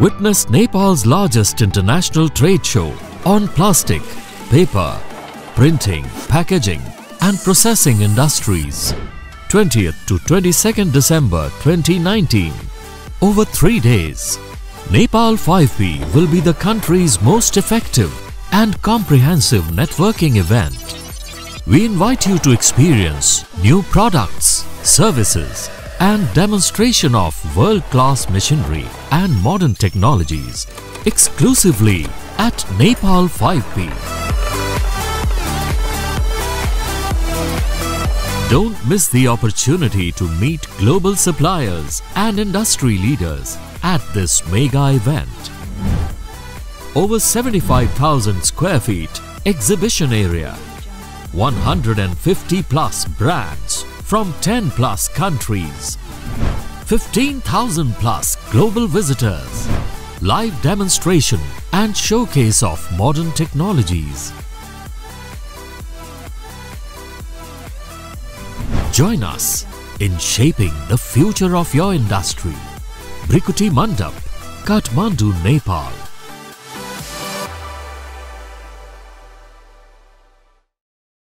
Witness Nepal's largest international trade show on plastic, paper, printing, packaging and processing industries. 20th to 22nd December 2019. Over three days, Nepal 5P will be the country's most effective and comprehensive networking event. We invite you to experience new products, services and demonstration of world-class machinery and modern technologies exclusively at Nepal 5P. Don't miss the opportunity to meet global suppliers and industry leaders at this mega event. Over 75,000 square feet exhibition area, 150 plus brands from 10 plus countries, 15,000 plus global visitors, live demonstration and showcase of modern technologies. Join us in shaping the future of your industry. Bhrikuti Mandap, Kathmandu, Nepal.